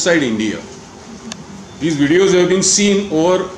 outside India. These videos have been seen over